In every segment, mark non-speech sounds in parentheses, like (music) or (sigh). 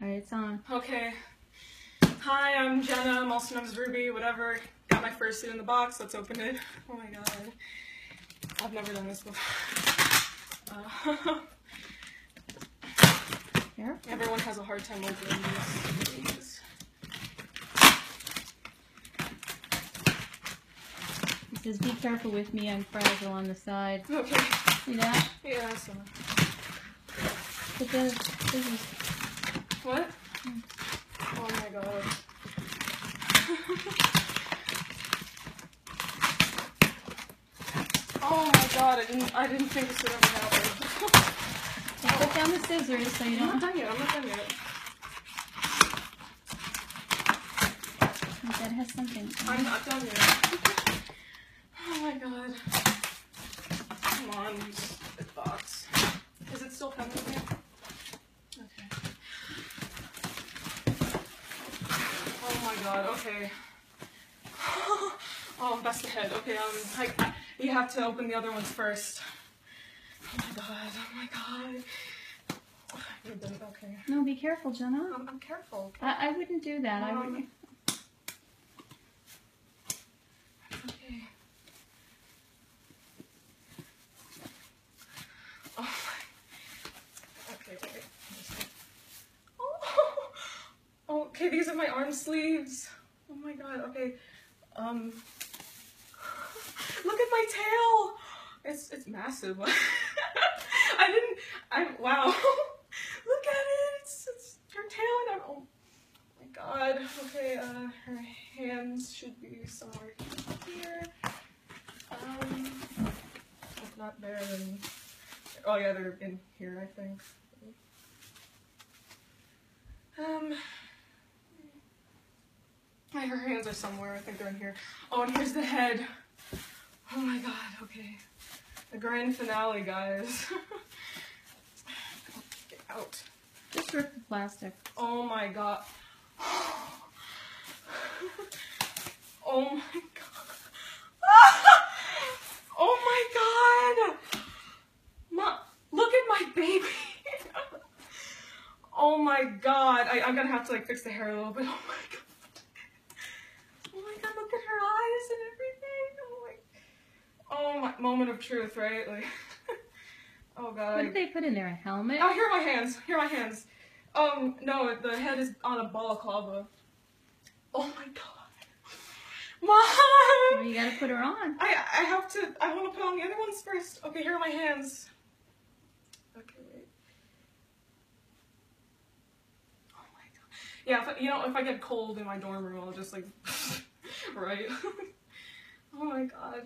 Alright, it's on. Okay. Hi, I'm Jenna. I'm also known as Ruby. Whatever. Got my first suit in the box. Let's open it. Oh my god. I've never done this before. (laughs) Uh, Here. everyone has a hard time opening these. It says, be careful with me, I'm fragile on the side. Okay. See that? Yeah, so. But the, this is, What? Oh my god. (laughs) oh my god, I didn't I didn't think this would ever happen. yeah, put down the scissors so you I'm not don't, done yet, I'm not done yet. that has something. I'm not done yet. Oh my god. Come on, you stupid box. Is it still coming here? Okay. Oh my god, okay. (laughs) oh, that's the head. Okay, um, I, I, you have to open the other ones first. Oh my god, oh my god. You're okay. No, be careful, Jenna. I'm, I'm careful. I, I wouldn't do that. I would, Um, Okay. Oh my. Okay, wait. Oh. Okay, these are my arm sleeves. Oh my god. Okay. Um. Look at my tail. It's it's massive. (laughs) I didn't. I'm, wow. (laughs) Look at it. It's it's her tail and I'm. Oh my god. Okay. Uh, her hands should be somewhere here. Um, if not there, then oh yeah, they're in here, I think. Um, her hands are somewhere. I think they're in here. Oh, and here's the head. Oh my god. Okay, the grand finale, guys. (laughs) Get out. just rip the plastic. Oh my god. (sighs) Oh my god. (laughs) Oh my god. Ma, look at my baby. (laughs) Oh my god. I, I'm gonna have to like fix the hair a little bit. Oh my god. Oh my god, look at her eyes and everything. Oh my. Oh my moment of truth, right? Like. (laughs) Oh god. What did they put in there? A helmet? Oh, here are my hands. Here are my hands. Um, no, the head is on a balaclava. Oh my god. (laughs) Well, Mom! you gotta put her on. I, I have to, I want to put on the other ones first. Okay, here are my hands. Okay, wait. Oh my god. Yeah, if, you know, if I get cold in my dorm room, I'll just like, (laughs) right? oh my god.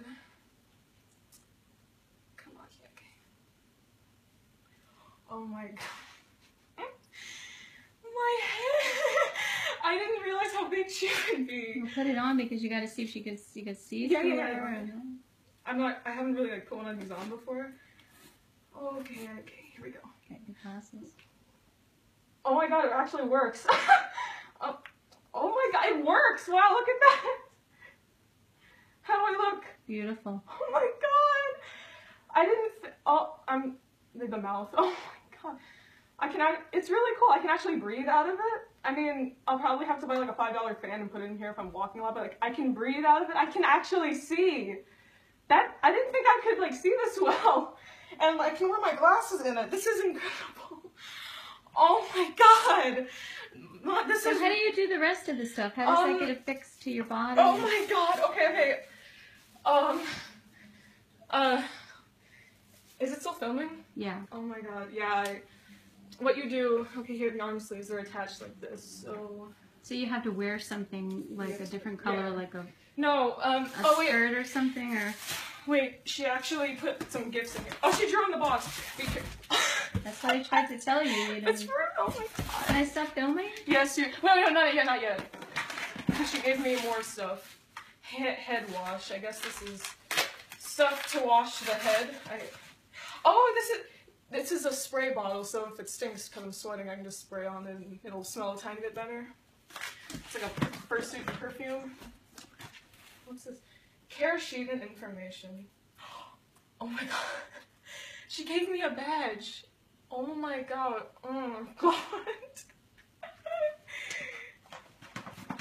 Come on, yeah, okay. Oh my god. (laughs) My head! (laughs) I didn't realize how big she would be. You put it on because you gotta see if she can, you can see Yeah, yeah, yeah. I'm not. I haven't really like put one of these on before. Okay, okay, here we go. Okay, the glasses. Oh my god, it actually works. (laughs) oh, oh my god, it works! Wow, look at that. How do I look? Beautiful. Oh my god! I didn't. Oh, I'm the, the mouth. Oh my god. I can. It's really cool. I can actually breathe out of it. I mean, I'll probably have to buy like a five dollar fan and put it in here if I'm walking a lot. But like, I can breathe out of it. I can actually see. That I didn't think I could like see this (laughs) well, and I can wear my glasses in it. This is incredible. Oh my god. Ma- This So is. how do you do the rest of the stuff? How does Um, that get affixed to your body? Oh my god. Okay, okay. Um. Uh. Is it still filming? Yeah. Oh my god. Yeah. I, what you do? Okay, here the arm sleeves are attached like this. So. So you have to wear something like a different color, Yeah. like a, No. Um. a oh wait. skirt or something, or Wait. She actually put some gifts in here. Oh, she drew on the box. (laughs) That's what I tried to tell you. you know. It's rude. Oh my god. Can I stop filming? Yes, you. No, no, not yet, not yet. She gave me more stuff. Head, head wash. I guess this is stuff to wash the head. I. Oh, this is this is a spray bottle. So if it stinks because I'm sweating, I can just spray on it and it'll smell a tiny bit better. It's like a fursuit perfume. What's this? Care sheet and information. (gasps) Oh my god. (laughs) She gave me a badge. Oh my god. Oh my (laughs) god.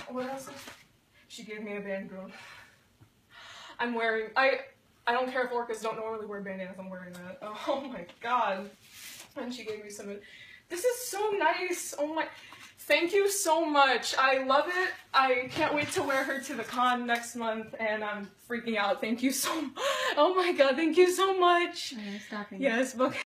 what else? She gave me a bandana. I'm wearing. I I don't care if orcas don't normally wear bandanas. I'm wearing that. (laughs) Oh my god. And she gave me some. This is so nice. Oh my. Thank you so much. I love it. I can't wait to wear her to the con next month, and I'm freaking out. Thank you so. Much. (laughs) Oh my god. Thank you so much. I'm stopping. Yes. Okay.